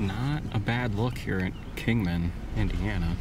not a bad look here at Kingman, Indiana.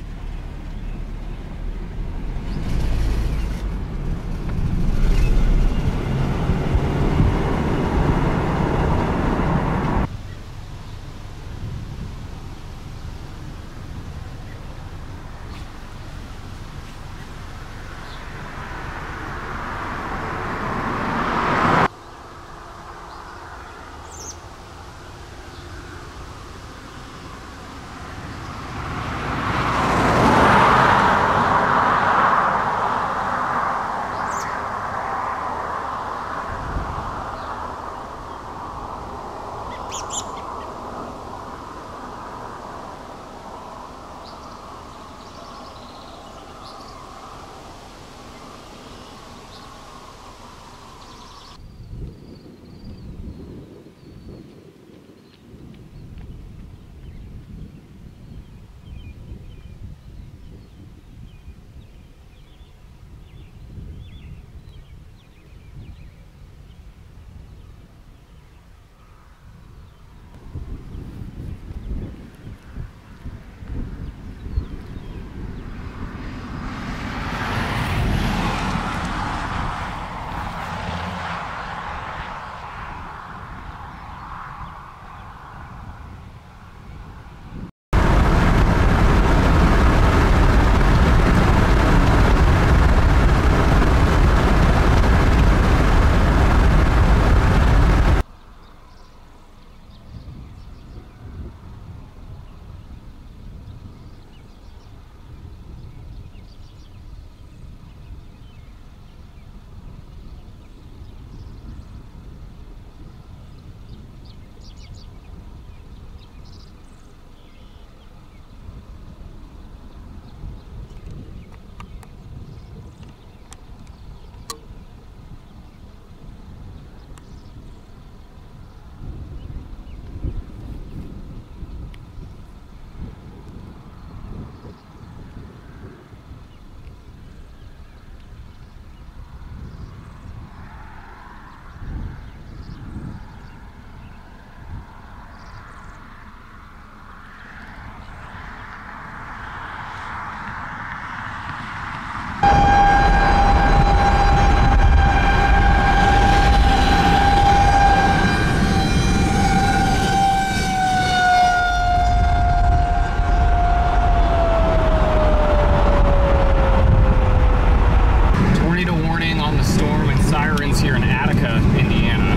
Sirens here in Attica, Indiana.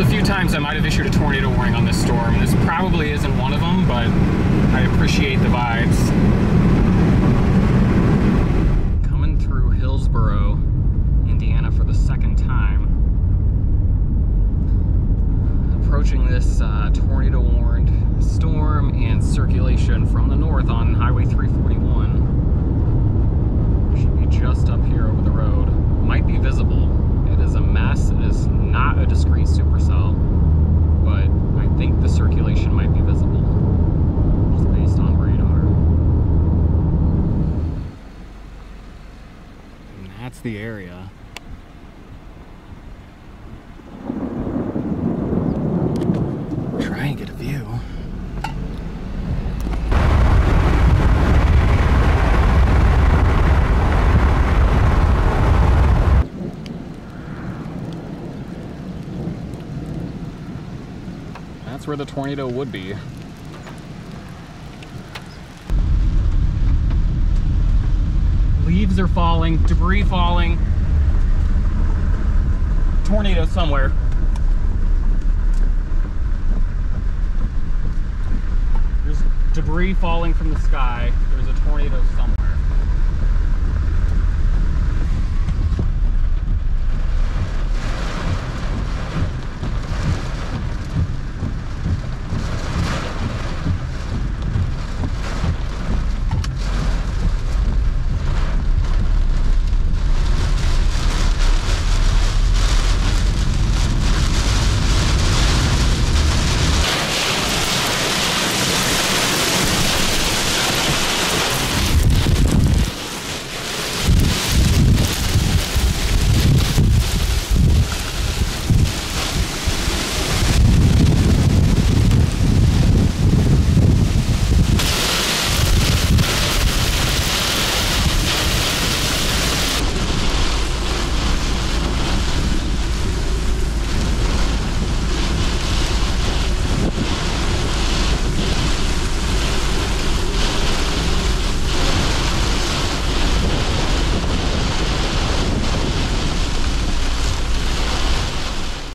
A few times I might have issued a tornado warning on this storm. This probably isn't one of them, but I appreciate the vibes. Coming through Hillsboro, Indiana for the second time. Approaching this uh, tornado warned storm and circulation from the north on Highway 341 should be just up here over the road. Might be visible. It is a mess. It is not a discrete supercell, but I think the circulation might be visible, just based on radar. And that's the area. Try and get a view. That's where the tornado would be. Leaves are falling, debris falling. Tornado somewhere. There's debris falling from the sky. There's a tornado somewhere.